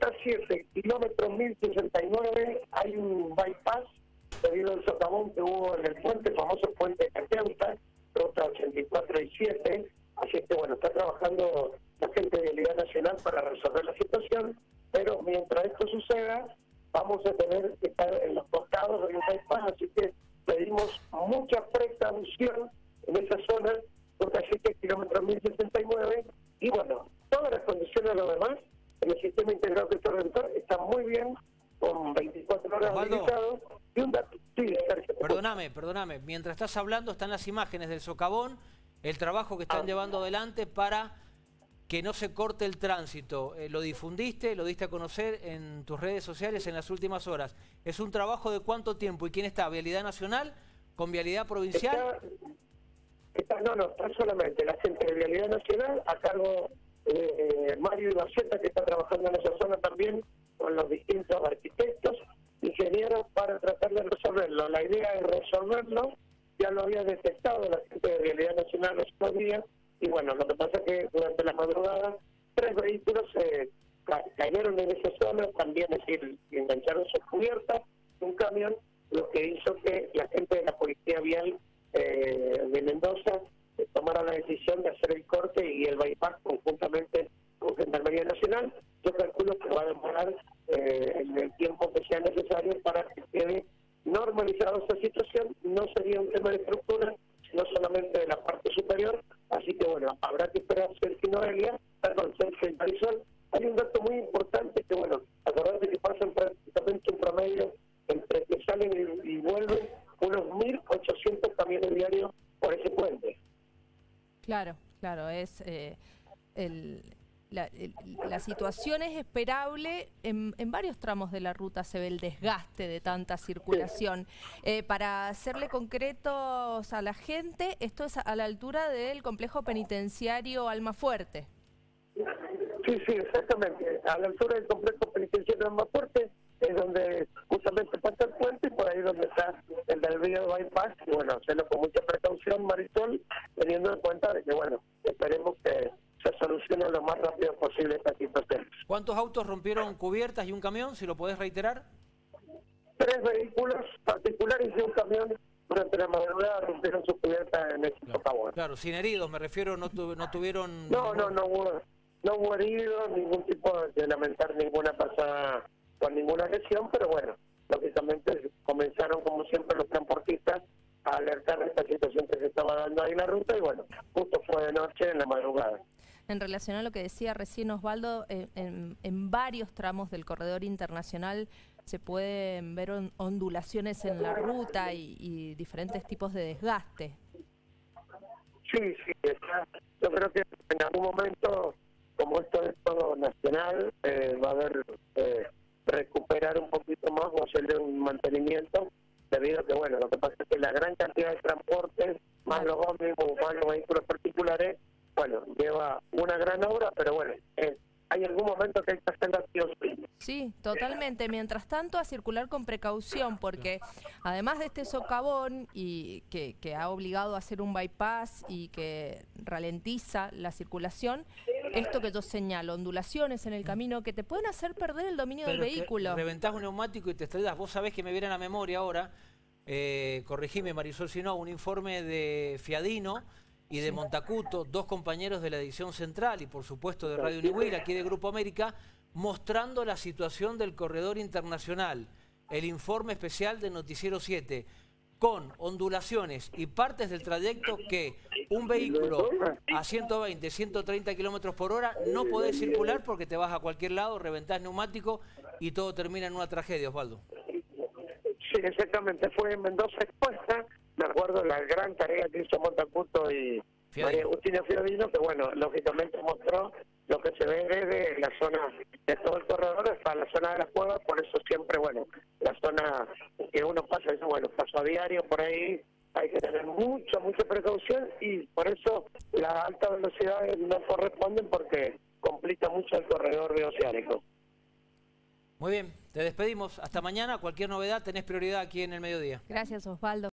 ruta 7, kilómetro 1069, hay un bypass debido al socavón que hubo en el puente, famoso puente Cateuta, ruta 84 y 7. Así que bueno, está trabajando la gente de Vialidad Nacional para resolver la situación, pero mientras esto suceda, vamos a tener que estar en los costados del bypass, así que pedimos mucha precaución en esa zona, ruta 7, kilómetro 1069, y bueno, todas las condiciones de lo demás en el sistema integrado de redentor está muy bien, con 24 horas habilitados. Y un dato, sí, Perdóname, perdóname. Mientras estás hablando están las imágenes del socavón, el trabajo que están ah. llevando adelante para que no se corte el tránsito. Eh, lo difundiste, lo diste a conocer en tus redes sociales en las últimas horas. ¿Es un trabajo de cuánto tiempo? ¿Y quién está? ¿Vialidad Nacional? ¿Con Vialidad Provincial? no, no, está solamente la gente de Vialidad Nacional a cargo eh, Mario Ibaceta, que está trabajando en esa zona también, con los distintos arquitectos, ingenieros, para tratar de resolverlo. La idea es resolverlo, ya lo había detectado la gente de Realidad Nacional los días, y bueno, lo que pasa es que durante la madrugada tres vehículos se cayeron en esa zona, también es decir, engancharon sus cubiertas, un camión, lo que hizo que la gente de la Policía Vial eh, de Mendoza tomara la decisión de hacer el corte y el bypass conjuntamente con Gendarmería Nacional. Yo calculo que va a demorar eh, el tiempo que sea necesario para que quede normalizada esta situación. No sería un tema de estructura, sino solamente de la parte superior. Así que bueno, habrá que esperar Sergio Noelia, perdón, Sergio Marisol. Hay un dato muy importante que, bueno, acordate que pasan prácticamente un promedio entre que salen y, y vuelven unos 1.800 camiones diarios. Claro, claro, es eh, la, situación es esperable. En, varios tramos de la ruta se ve el desgaste de tanta circulación. Eh, para hacerle concretos a la gente, esto es a la altura del complejo penitenciario Almafuerte. Sí, sí, exactamente. A la altura del complejo penitenciario Almafuerte es donde justamente pasa el puente y por ahí donde está el del río Bypass. Y bueno, hacerlo con mucha precaución, Marisol, teniendo en cuenta de que, bueno, esperemos que lo más rápido posible esta situación. ¿Cuántos autos rompieron cubiertas y un camión, si lo podés reiterar? Tres vehículos particulares y un camión durante la madrugada rompieron sus cubiertas en este claro, claro, sin heridos, me refiero, no, no tuvieron... No, no, no hubo, no hubo heridos, ningún tipo de lamentar ninguna pasada con ninguna lesión, pero bueno, lógicamente comenzaron como siempre los transportistas a alertar de esta situación que se estaba dando ahí en la ruta y bueno, justo fue de noche en la madrugada. En relación a lo que decía recién Osvaldo, eh, en, varios tramos del corredor internacional se pueden ver ondulaciones en la ruta y, diferentes tipos de desgaste. Sí, sí, yo creo que en algún momento, como esto es todo nacional, eh, va a haber eh, recuperar un poquito más o hacerle un mantenimiento, debido a que, bueno, lo que pasa es que la gran cantidad de transportes, más los ómnibus, más los vehículos particulares, bueno, lleva una gran obra, pero bueno, es hay algún momento que hay que hacer la Sí, totalmente. Mientras tanto, a circular con precaución, porque además de este socavón y que, que, ha obligado a hacer un bypass y que ralentiza la circulación, esto que yo señalo, ondulaciones en el camino que te pueden hacer perder el dominio del vehículo. Reventás un neumático y te estrellas. Vos sabés que me viene a la memoria ahora, eh, corregime Marisol si no, un informe de Fiadino y de Montacuto, dos compañeros de la edición central y por supuesto de Radio Unihuil, aquí de Grupo América, mostrando la situación del corredor internacional. El informe especial de Noticiero 7, con ondulaciones y partes del trayecto que un vehículo a 120, 130 kilómetros por hora no puede circular porque te vas a cualquier lado, reventás neumático y todo termina en una tragedia, Osvaldo. Sí, exactamente. Fue en Mendoza expuesta me acuerdo la gran tarea que hizo Montacuto y María Agustina Fiorino, que bueno, lógicamente mostró lo que se ve desde la zona de todo el corredor hasta la zona de las cuevas, por eso siempre, bueno, la zona que uno pasa, eso bueno, paso a diario por ahí, hay que tener mucha, mucha precaución y por eso las altas velocidades no corresponden porque complica mucho el corredor bioceánico. Muy bien, te despedimos. Hasta mañana. Cualquier novedad tenés prioridad aquí en el mediodía. Gracias, Osvaldo.